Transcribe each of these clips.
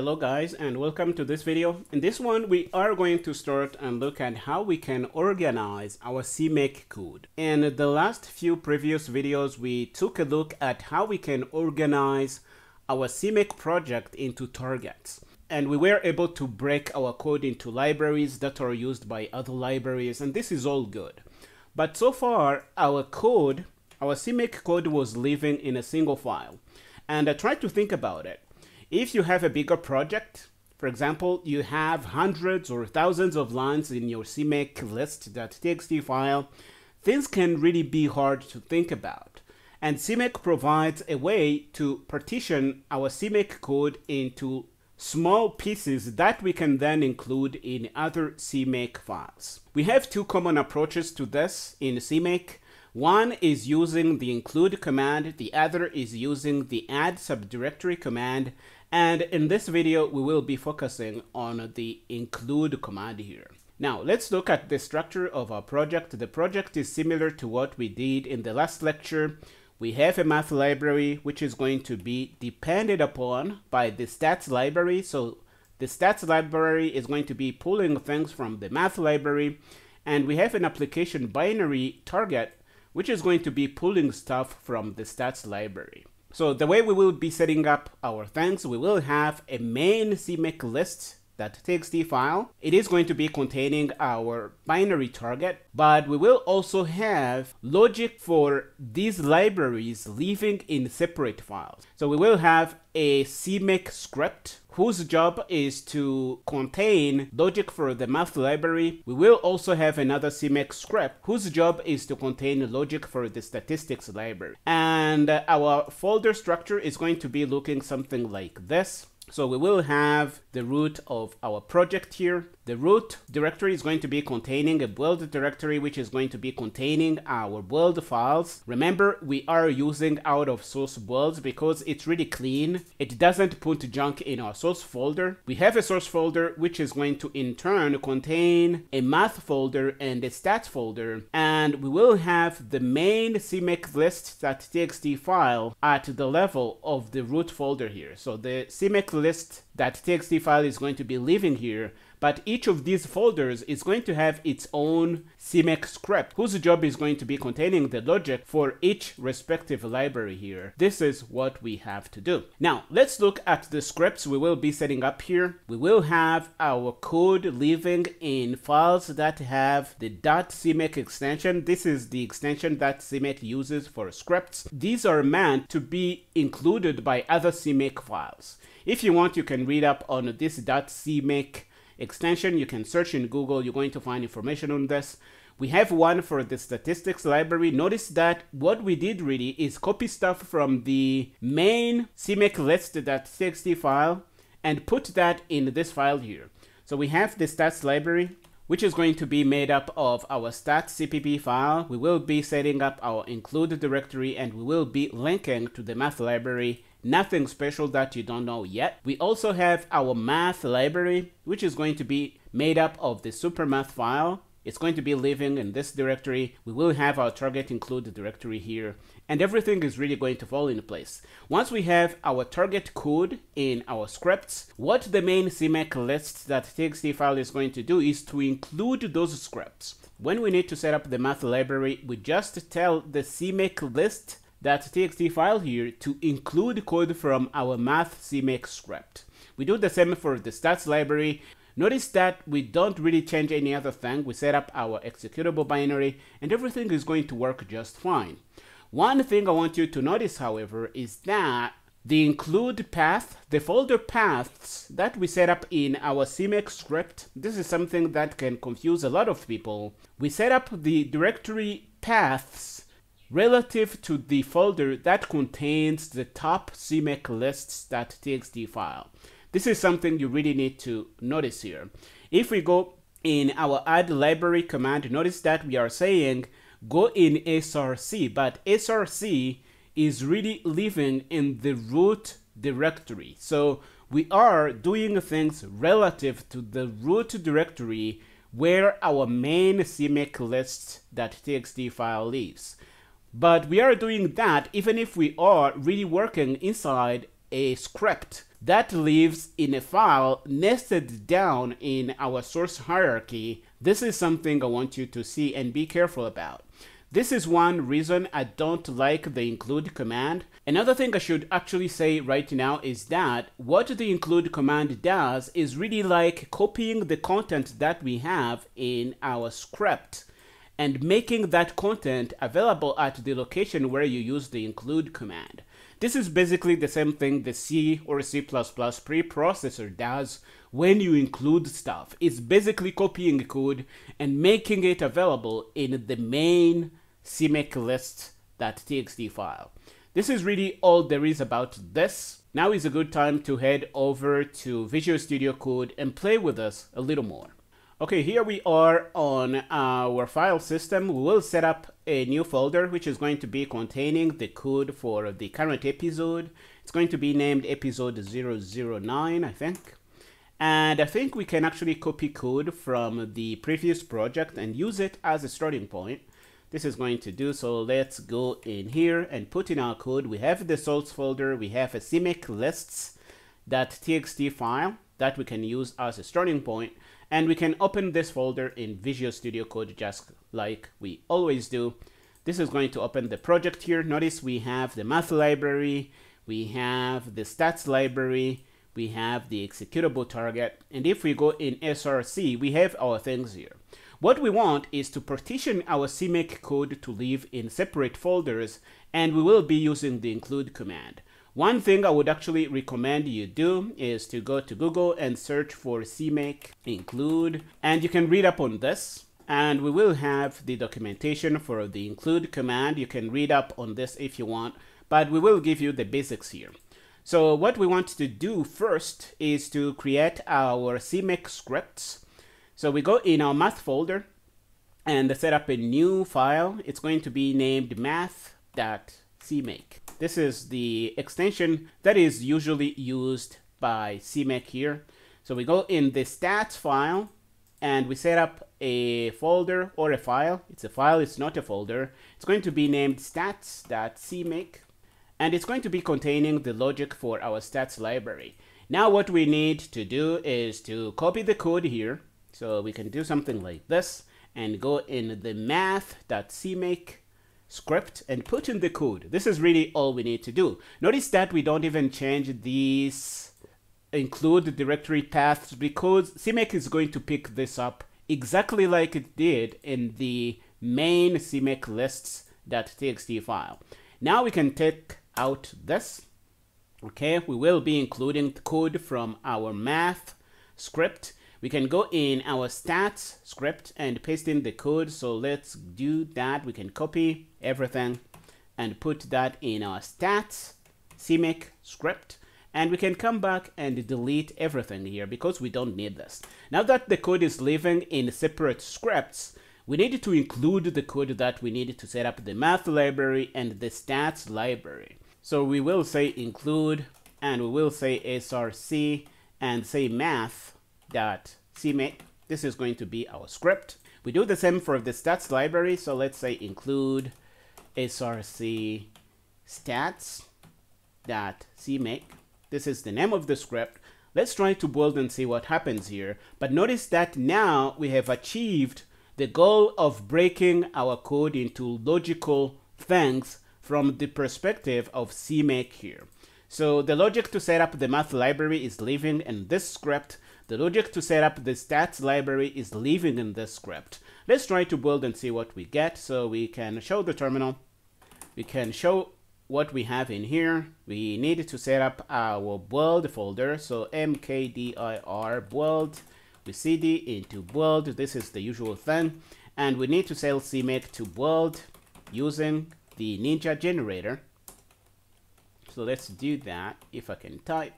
Hello guys and welcome to this video. In this one we are going to start and look at how we can organize our CMake code. In the last few previous videos we took a look at how we can organize our CMake project into targets. And we were able to break our code into libraries that are used by other libraries and this is all good. But so far our code, our CMake code was living in a single file. And I tried to think about it if you have a bigger project, for example, you have hundreds or thousands of lines in your CMake list.txt file, things can really be hard to think about. And CMake provides a way to partition our CMake code into small pieces that we can then include in other CMake files. We have two common approaches to this in CMake. One is using the include command, the other is using the add subdirectory command, and in this video, we will be focusing on the include command here. Now, let's look at the structure of our project. The project is similar to what we did in the last lecture. We have a math library, which is going to be depended upon by the stats library. So the stats library is going to be pulling things from the math library. And we have an application binary target, which is going to be pulling stuff from the stats library. So the way we will be setting up our things, we will have a main CMake list that txt file. It is going to be containing our binary target, but we will also have logic for these libraries living in separate files. So we will have a CMake script whose job is to contain logic for the math library. We will also have another CMake script whose job is to contain logic for the statistics library. And our folder structure is going to be looking something like this. So we will have the root of our project here. The root directory is going to be containing a build directory, which is going to be containing our build files. Remember, we are using out of source builds because it's really clean. It doesn't put junk in our source folder. We have a source folder, which is going to in turn contain a math folder and a stats folder. And we will have the main CMake list.txt file at the level of the root folder here. So the CMake list that txt file is going to be living here but each of these folders is going to have its own CMake script whose job is going to be containing the logic for each respective library here. This is what we have to do. Now, let's look at the scripts we will be setting up here. We will have our code living in files that have the .cmake extension. This is the extension that CMake uses for scripts. These are meant to be included by other CMake files. If you want, you can read up on this .cmake extension. You can search in Google. You're going to find information on this. We have one for the statistics library. Notice that what we did really is copy stuff from the main CMake list.txt file and put that in this file here. So we have the stats library, which is going to be made up of our stats cpp file. We will be setting up our include directory and we will be linking to the math library nothing special that you don't know yet. We also have our math library, which is going to be made up of the supermath file. It's going to be living in this directory. We will have our target include directory here, and everything is really going to fall into place. Once we have our target code in our scripts, what the main CMake list.txt file is going to do is to include those scripts. When we need to set up the math library, we just tell the CMake list that txt file here to include code from our math CMake script. We do the same for the stats library. Notice that we don't really change any other thing. We set up our executable binary and everything is going to work just fine. One thing I want you to notice, however, is that the include path, the folder paths that we set up in our CMake script, this is something that can confuse a lot of people. We set up the directory paths relative to the folder that contains the top CMake lists.txt file. This is something you really need to notice here. If we go in our add library command, notice that we are saying go in src, but src is really living in the root directory. So we are doing things relative to the root directory where our main CMake list.txt file lives. But we are doing that even if we are really working inside a script that lives in a file nested down in our source hierarchy. This is something I want you to see and be careful about. This is one reason I don't like the include command. Another thing I should actually say right now is that what the include command does is really like copying the content that we have in our script and making that content available at the location where you use the include command. This is basically the same thing the C or C++ preprocessor does when you include stuff. It's basically copying code and making it available in the main CMake list.txt file. This is really all there is about this. Now is a good time to head over to Visual Studio Code and play with us a little more. Okay, here we are on our file system. We will set up a new folder which is going to be containing the code for the current episode. It's going to be named episode 009, I think. And I think we can actually copy code from the previous project and use it as a starting point this is going to do so let's go in here and put in our code we have the source folder we have a cmake lists.txt file that we can use as a starting point and we can open this folder in Visual Studio Code just like we always do. This is going to open the project here. Notice we have the math library we have the stats library we have the executable target. And if we go in src we have our things here. What we want is to partition our CMake code to live in separate folders, and we will be using the include command. One thing I would actually recommend you do is to go to Google and search for CMake include, and you can read up on this. And we will have the documentation for the include command. You can read up on this if you want, but we will give you the basics here. So what we want to do first is to create our CMake scripts so we go in our math folder and set up a new file. It's going to be named math.cmake. This is the extension that is usually used by CMake here. So we go in the stats file and we set up a folder or a file. It's a file, it's not a folder. It's going to be named stats.cmake and it's going to be containing the logic for our stats library. Now what we need to do is to copy the code here so we can do something like this and go in the math.cmake script and put in the code. This is really all we need to do. Notice that we don't even change these include directory paths because CMake is going to pick this up exactly like it did in the main CMake lists.txt file. Now we can take out this. Okay, we will be including the code from our math script we can go in our stats script and paste in the code. So let's do that. We can copy everything and put that in our stats CMake script. And we can come back and delete everything here because we don't need this. Now that the code is living in separate scripts, we need to include the code that we need to set up the math library and the stats library. So we will say include and we will say src and say math dot cmake. This is going to be our script. We do the same for the stats library. So let's say include src stats dot cmake. This is the name of the script. Let's try to build and see what happens here. But notice that now we have achieved the goal of breaking our code into logical things from the perspective of CMake here. So the logic to set up the math library is living in this script. The logic to set up the stats library is living in this script. Let's try to build and see what we get. So we can show the terminal. We can show what we have in here. We need to set up our build folder. So mkdir build. We cd into build. This is the usual thing. And we need to tell CMake to build using the Ninja generator. So let's do that if I can type.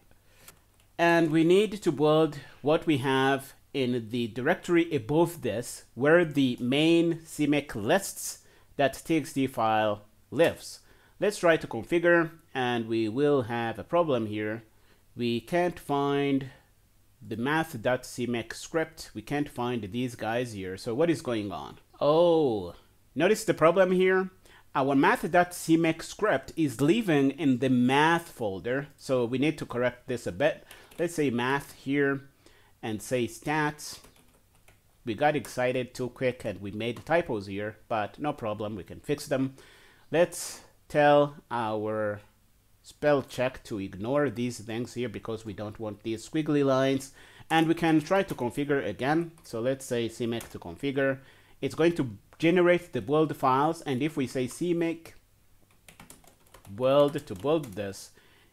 And we need to build what we have in the directory above this where the main CMake lists.txt file lives. Let's try to configure and we will have a problem here. We can't find the math.cmake script. We can't find these guys here. So what is going on? Oh, notice the problem here? Uh, our math.cmake script is living in the math folder. So we need to correct this a bit. Let's say math here and say stats. We got excited too quick and we made typos here, but no problem, we can fix them. Let's tell our spell check to ignore these things here because we don't want these squiggly lines. And we can try to configure again. So let's say cmake to configure. It's going to generate the build files. And if we say cmake build to build this,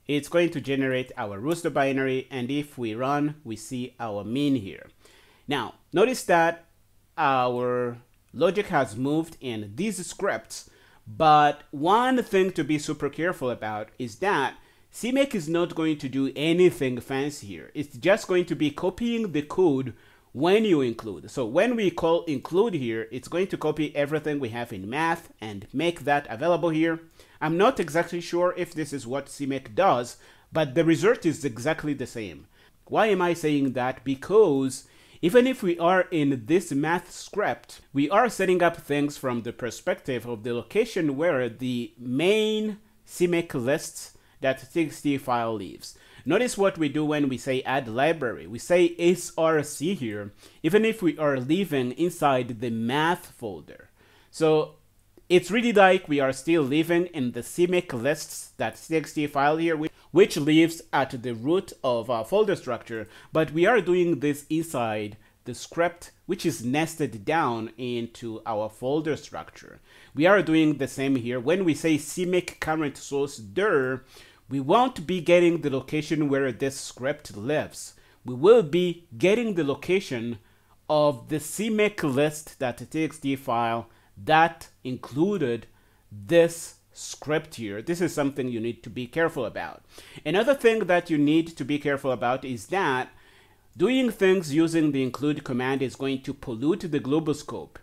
it's going to generate our rooster binary. And if we run, we see our mean here. Now, notice that our logic has moved in these scripts but one thing to be super careful about is that CMake is not going to do anything fancy here. It's just going to be copying the code when you include. So when we call include here, it's going to copy everything we have in math and make that available here. I'm not exactly sure if this is what CMake does, but the result is exactly the same. Why am I saying that? Because even if we are in this math script, we are setting up things from the perspective of the location where the main CMake lists that txt file leaves. Notice what we do when we say add library. We say src here, even if we are living inside the math folder. So it's really like we are still living in the CMake lists.txt file here, which lives at the root of our folder structure, but we are doing this inside the script which is nested down into our folder structure. We are doing the same here. When we say cmake current source dir, we won't be getting the location where this script lives. We will be getting the location of the cmake list.txt file that included this script here. This is something you need to be careful about. Another thing that you need to be careful about is that doing things using the include command is going to pollute the global scope.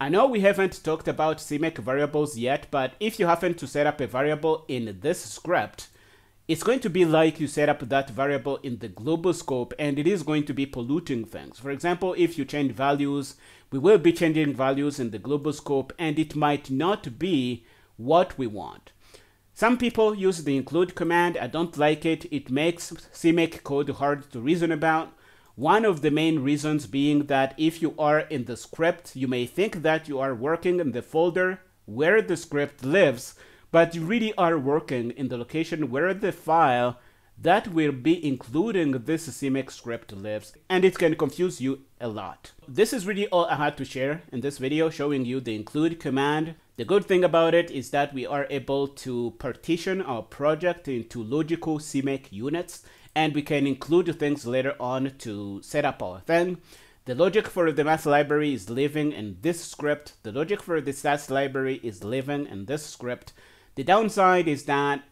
I know we haven't talked about CMake variables yet, but if you happen to set up a variable in this script, it's going to be like you set up that variable in the global scope and it is going to be polluting things. For example, if you change values, we will be changing values in the global scope and it might not be what we want. Some people use the include command. I don't like it. It makes CMake code hard to reason about. One of the main reasons being that if you are in the script, you may think that you are working in the folder where the script lives, but you really are working in the location where the file that will be including this CMake script lives, and it can confuse you a lot. This is really all I had to share in this video showing you the include command. The good thing about it is that we are able to partition our project into logical CMake units and we can include things later on to set up our thing. The logic for the math library is living in this script. The logic for the stats library is living in this script. The downside is that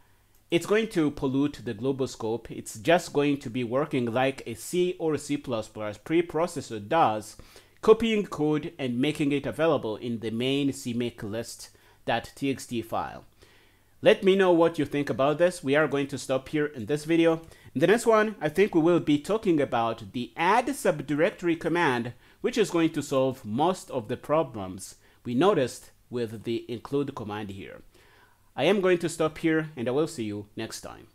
it's going to pollute the global scope. It's just going to be working like a C or C++ preprocessor does, copying code and making it available in the main CMake list.txt file. Let me know what you think about this. We are going to stop here in this video. In the next one, I think we will be talking about the add subdirectory command, which is going to solve most of the problems we noticed with the include command here. I am going to stop here and I will see you next time.